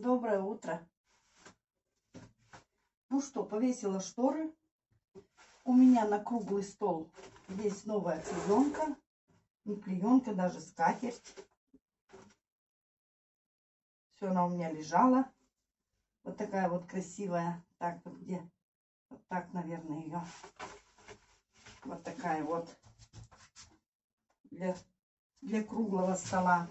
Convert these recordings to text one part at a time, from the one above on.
Доброе утро. Ну что, повесила шторы. У меня на круглый стол есть новая клеенка. Не клеенка, даже скатерть. Все она у меня лежала. Вот такая вот красивая. Так, вот где? Вот так, наверное, ее. Вот такая вот. Для, для круглого стола.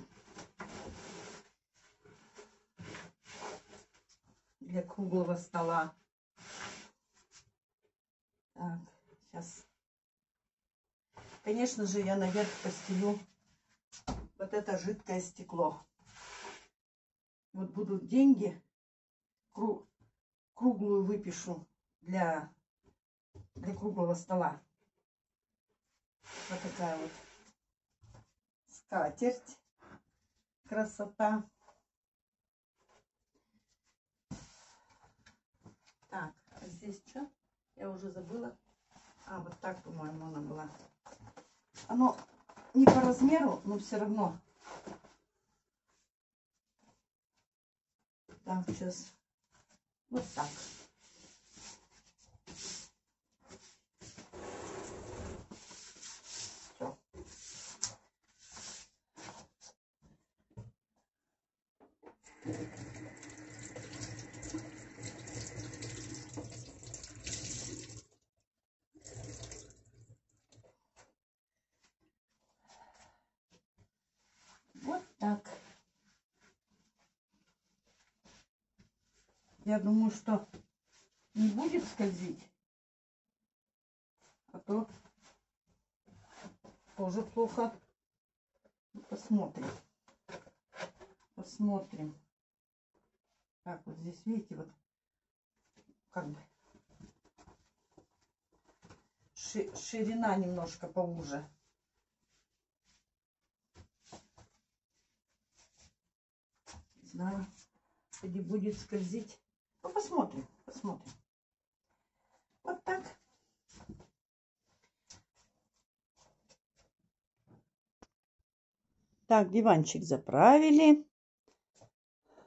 Для круглого стола. Так, сейчас. Конечно же, я наверх постелю вот это жидкое стекло. Вот будут деньги, круглую выпишу для, для круглого стола. Вот такая вот скатерть. Красота. Так, а здесь что? Я уже забыла. А, вот так, по-моему, она была. Оно не по размеру, но все равно. Так, сейчас вот так. Я думаю, что не будет скользить. А то тоже плохо. Посмотрим. Посмотрим. Так, вот здесь, видите, вот как бы ширина немножко поуже. знаю, где будет скользить. Ну, посмотрим, посмотрим. Вот так. Так, диванчик заправили.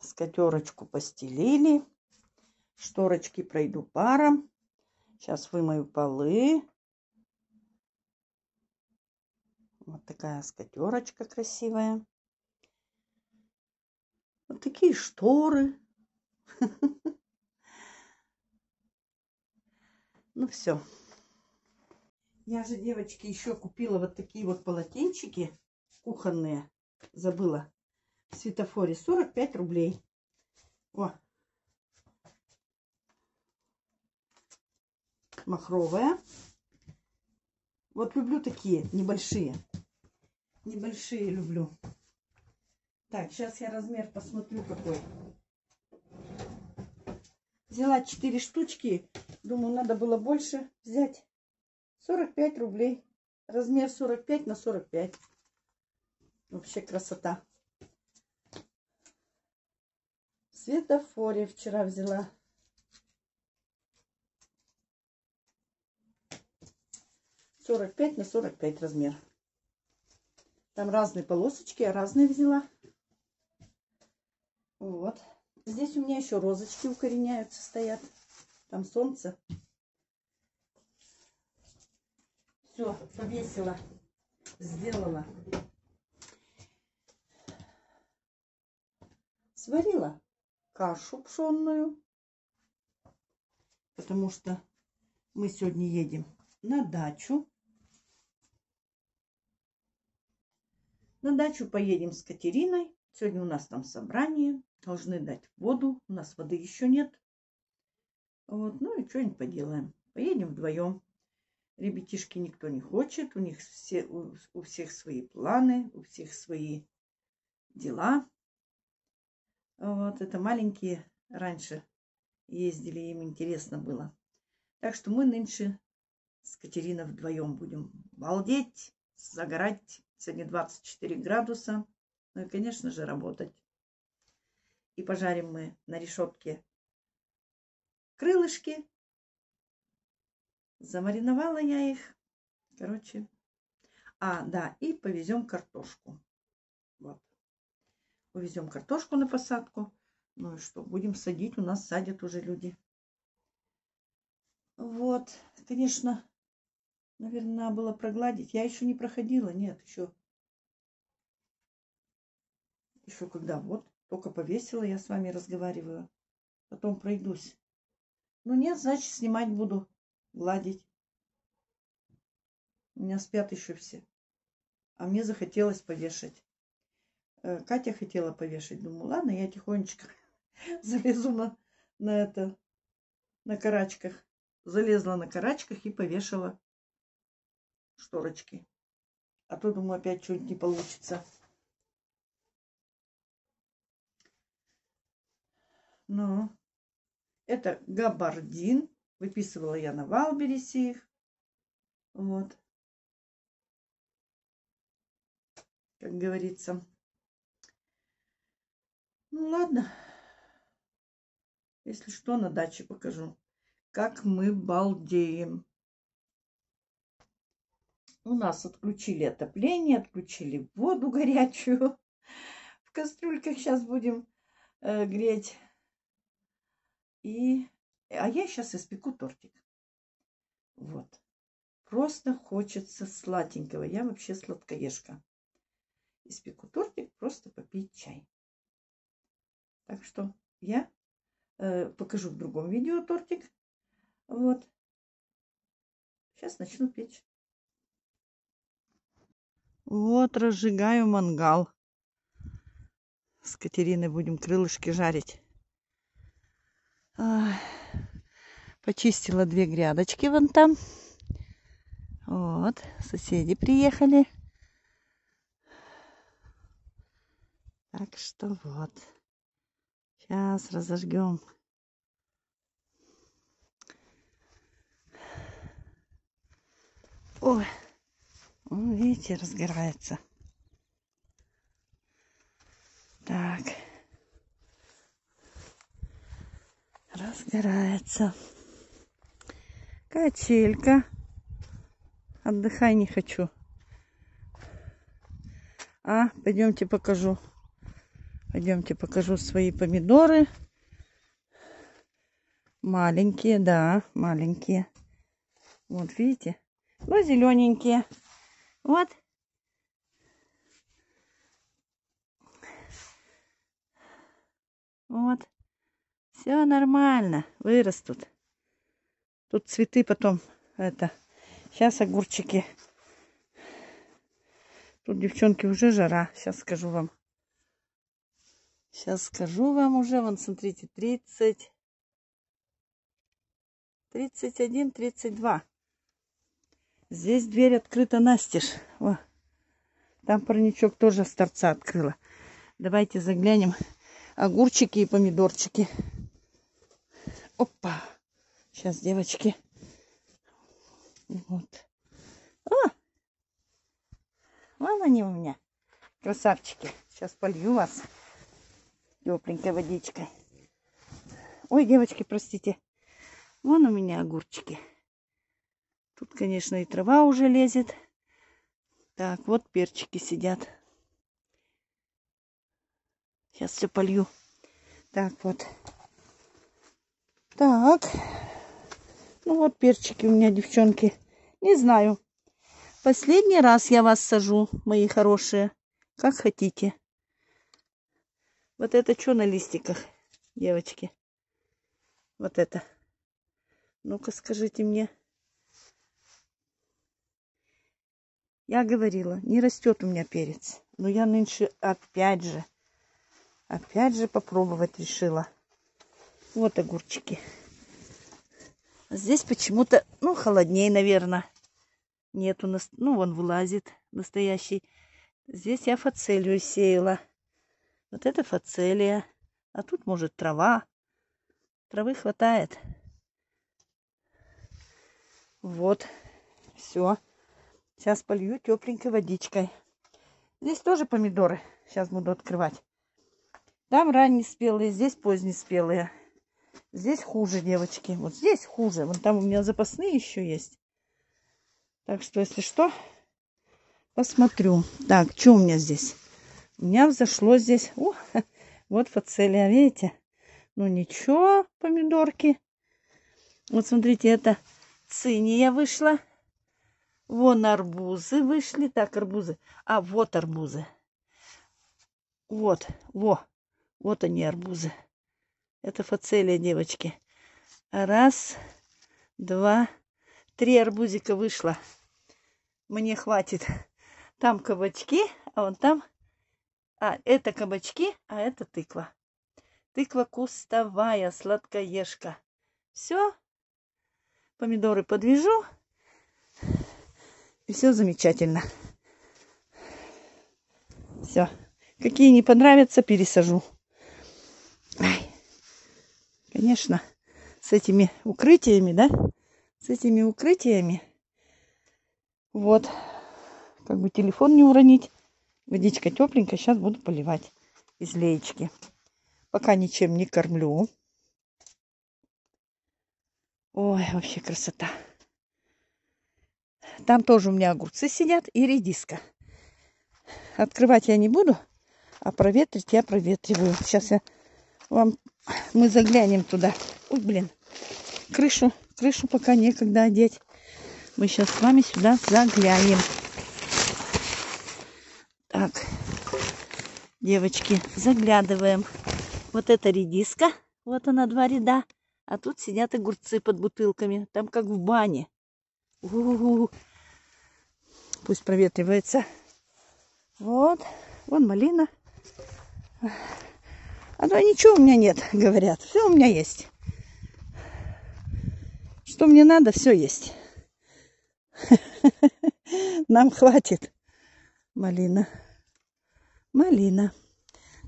Скатерочку постелили. Шторочки пройду паром. Сейчас вымою полы. Вот такая скатерочка красивая. Вот такие шторы. Ну все. Я же, девочки, еще купила вот такие вот полотенчики кухонные. Забыла. В светофоре 45 рублей. О. Махровая. Вот люблю такие небольшие. Небольшие люблю. Так, сейчас я размер посмотрю какой. Взяла 4 штучки. Думаю, надо было больше взять. 45 рублей. Размер 45 на 45. Вообще красота. В светофоре вчера взяла. Сорок пять на сорок пять размер. Там разные полосочки, я разные взяла. Вот. Здесь у меня еще розочки укореняются, стоят. Там солнце. Все, повесила, сделала. Сварила кашу пшенную, потому что мы сегодня едем на дачу. На дачу поедем с Катериной. Сегодня у нас там собрание должны дать воду. У нас воды еще нет. Вот, ну и что-нибудь поделаем. Поедем вдвоем. Ребятишки никто не хочет. У них все, у, у всех свои планы, у всех свои дела. Вот, это маленькие раньше ездили, им интересно было. Так что мы нынче с Катериной вдвоем будем балдеть, загорать. Сегодня 24 градуса. Ну и, конечно же, работать и пожарим мы на решетке крылышки. Замариновала я их. Короче. А, да, и повезем картошку. Вот. Увезем картошку на посадку. Ну и что, будем садить, у нас садят уже люди. Вот, конечно, наверное, надо было прогладить. Я еще не проходила, нет, еще. Еще когда, вот, только повесила, я с вами разговариваю. Потом пройдусь. Ну нет, значит, снимать буду, гладить. У меня спят еще все. А мне захотелось повешать. Э, Катя хотела повешать. Думаю, ладно, я тихонечко залезу на, на это, на карачках. Залезла на карачках и повешала шторочки. А то, думаю, опять что-нибудь не получится. Ну, это габардин. Выписывала я на Валберисе их. Вот. Как говорится. Ну ладно. Если что, на даче покажу. Как мы балдеем. У нас отключили отопление, отключили воду горячую. В кастрюльках сейчас будем э, греть. И... А я сейчас испеку тортик. Вот. Просто хочется сладенького. Я вообще сладкоежка. Испеку тортик, просто попить чай. Так что я э, покажу в другом видео тортик. Вот. Сейчас начну печь. Вот разжигаю мангал. С Катериной будем крылышки жарить. Почистила две грядочки вон там. Вот, соседи приехали. Так что вот. Сейчас разожгем. Ой, видите, разгорается. Так. Разгорается. Качелька. Отдыхай не хочу. А, пойдемте покажу. Пойдемте покажу свои помидоры. Маленькие, да, маленькие. Вот, видите? Ну, зелененькие. Вот. Вот. Все нормально. Вырастут. Тут цветы потом. Это. Сейчас огурчики. Тут, девчонки, уже жара. Сейчас скажу вам. Сейчас скажу вам уже, вон, смотрите, 30, 31, 32. Здесь дверь открыта настежь. О, там парничок тоже с торца открыла. Давайте заглянем. Огурчики и помидорчики. Опа. Сейчас, девочки. Вот. О! Вон они у меня. Красавчики. Сейчас полью вас тепленькой водичкой. Ой, девочки, простите. Вон у меня огурчики. Тут, конечно, и трава уже лезет. Так, вот перчики сидят. Сейчас все полью. Так, вот. Так. Ну вот перчики у меня, девчонки. Не знаю. Последний раз я вас сажу, мои хорошие. Как хотите. Вот это что на листиках, девочки? Вот это. Ну-ка скажите мне. Я говорила, не растет у меня перец. Но я нынче опять же, опять же попробовать решила. Вот огурчики. Здесь почему-то, ну, холоднее, наверное. Нету, ну, вон вылазит настоящий. Здесь я фацелию сеяла. Вот это фацелия. А тут, может, трава. Травы хватает. Вот. Все. Сейчас полью тепленькой водичкой. Здесь тоже помидоры. Сейчас буду открывать. Там ранние спелые, здесь поздние спелые. Здесь хуже, девочки. Вот здесь хуже. Вон там у меня запасные еще есть. Так что, если что, посмотрю. Так, что у меня здесь? У меня взошло здесь... О, вот фацелия, видите? Ну ничего, помидорки. Вот смотрите, это циния вышла. Вон арбузы вышли. Так, арбузы. А, вот арбузы. Вот, во. Вот они, арбузы. Это фацелия, девочки. Раз, два, три арбузика вышло. Мне хватит. Там кабачки, а вон там... А, это кабачки, а это тыква. Тыква кустовая, сладкоежка. Все. Помидоры подвяжу. И все замечательно. Все. Какие не понравятся, пересажу. Конечно, с этими укрытиями, да? С этими укрытиями. Вот. Как бы телефон не уронить. Водичка тепленькая. Сейчас буду поливать из леечки. Пока ничем не кормлю. Ой, вообще красота. Там тоже у меня огурцы сидят и редиска. Открывать я не буду, а проветрить я проветриваю. Сейчас я вам... Мы заглянем туда. Ой, блин. Крышу, крышу пока некогда одеть. Мы сейчас с вами сюда заглянем. Так, девочки, заглядываем. Вот это редиска. Вот она, два ряда. А тут сидят огурцы под бутылками. Там как в бане. У -у -у. Пусть проветривается. Вот. Вон малина. А то ничего у меня нет, говорят. Все у меня есть. Что мне надо, все есть. Нам хватит. Малина. Малина.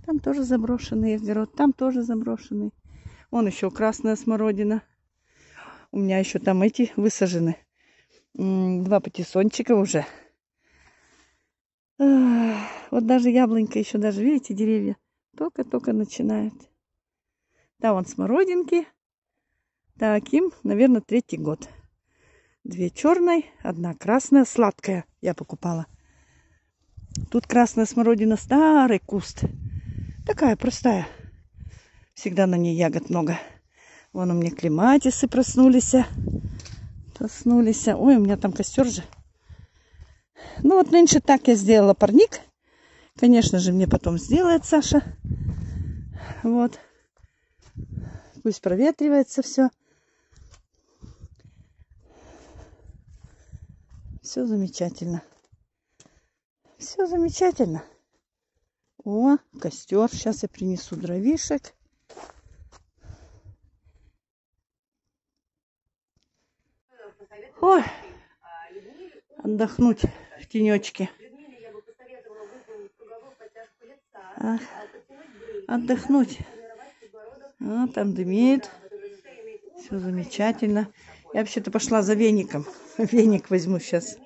Там тоже заброшенный огород. Там тоже заброшенный. Вон еще красная смородина. У меня еще там эти высажены. Два патиссончика уже. Вот даже яблонька еще, даже видите, деревья только-только начинает. Да, вон смородинки. Так, им, наверное, третий год. Две черной, одна красная, сладкая я покупала. Тут красная смородина, старый куст. Такая простая. Всегда на ней ягод много. Вон у меня клематисы проснулись. Проснулись. Ой, у меня там костер же. Ну вот нынче так я сделала парник. Конечно же, мне потом сделает Саша. Вот. Пусть проветривается все. Все замечательно. Все замечательно. О, костер. Сейчас я принесу дровишек. Ой, отдохнуть в тенечке. Ах, отдохнуть. А, там дымит. Все замечательно. Я вообще-то пошла за веником. Веник возьму сейчас.